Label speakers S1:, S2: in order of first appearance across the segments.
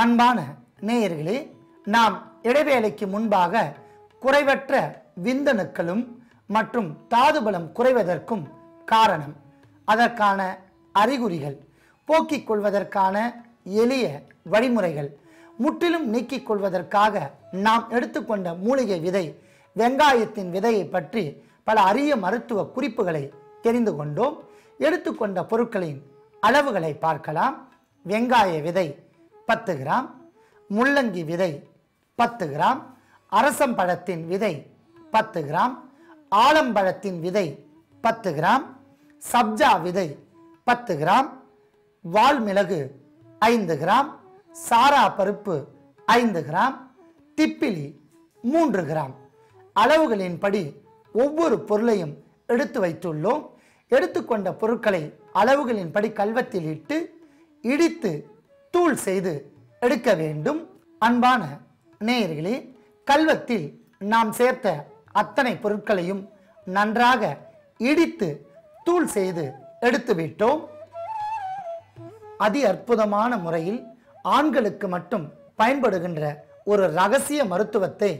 S1: அன்பான நேயர்களே நாம் இடைவேளைக்கு முன்பாக குறைவற்ற விந்தணுக்களும் மற்றும் தாதுபலம் குறைவதற்கும் காரணம். அதற்கான அறிகுறிகள் போக்கிக் கொள்வதற்கான எளிய வழிமுறைகள் முற்றிலும் நீக்கிக் கொள்வதற்காக நாம் எடுத்துக்கொண்ட மூலிகை விதை வெங்காயத்தின் விதையை பற்றி பல அரிய மருத்துவ குறிப்புகளை தெரிந்து கொண்டோம். எடுத்துக்கொண்ட பொருட்களின் அளவுகளை பார்க்கலாம். வெங்காய விதை பத்து கிராம். முள்ளங்கி விதை பத்து கிராம். அரசம்பழத்தின் விதை பத்து கிராம். ஆலம்பழத்தின் விதை பத்து கிராம். சப்ஜா விதை பத்து கிராம். வால்மிளகு ஐந்து கிராம். சாரா பருப்பு ஐந்து கிராம். திப்பிலி மூன்று கிராம். அளவுகளின்படி ஒவ்வொரு பொருளையும் எடுத்து வைத்துள்ளோம். எடுத்துக்கொண்ட பொருட்களை அளவுகளின்படி கல்வத்தில் இட்டு இடித்து தூள் செய்து எடுக்க வேண்டும். அன்பான நேயர்களே கல்வத்தில் நாம் சேர்த்த அத்தனை பொருட்களையும் நன்றாக இடித்து தூள் செய்து எடுத்துவிட்டோம் அதி அற்புதமான முறையில் ஆண்களுக்கு மட்டும் பயன்படுகின்ற ஒரு ரகசிய மருத்துவத்தை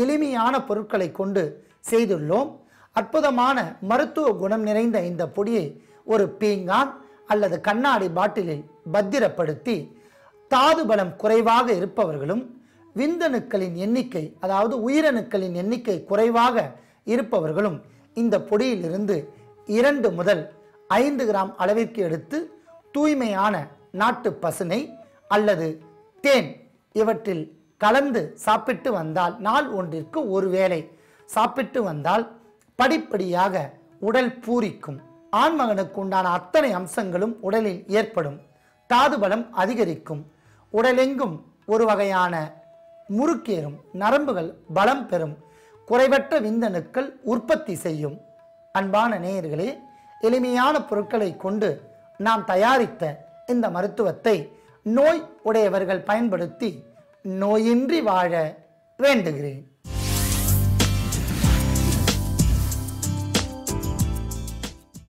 S1: எளிமையான பொருட்களை கொண்டு செய்துள்ளோம். அற்புதமான மருத்துவ குணம் நிறைந்த இந்த பொடியை ஒரு பீங்கான் அல்லது கண்ணாடி பாட்டிலில் பத்திரப்படுத்தி தாது பலம் குறைவாக இருப்பவர்களும் விந்தணுக்களின் எண்ணிக்கை அதாவது உயிரணுக்களின் எண்ணிக்கை குறைவாக இருப்பவர்களும் இந்த பொடியிலிருந்து இரண்டு முதல் ஐந்து கிராம் அளவிற்கு எடுத்து தூய்மையான நாட்டு பசுனை அல்லது தேன் இவற்றில் கலந்து சாப்பிட்டு வந்தால் நாள் ஒன்றிற்கு ஒரு வேளை சாப்பிட்டு வந்தால் படிப்படியாக உடல் பூரிக்கும். ஆண்மகனுக்கு உண்டான அத்தனை அம்சங்களும் உடலில் ஏற்படும். தாதுபலம் அதிகரிக்கும். உடலெங்கும் ஒரு வகையான முறுக்கேறும். நரம்புகள் பலம் பெறும். குறைவற்ற விந்தணுக்கள் உற்பத்தி செய்யும். அன்பான நேயர்களே எளிமையான பொருட்களை கொண்டு நாம் தயாரித்த இந்த மருத்துவத்தை நோய் உடையவர்கள் பயன்படுத்தி நோயின்றி வாழ வேண்டுகிறேன்.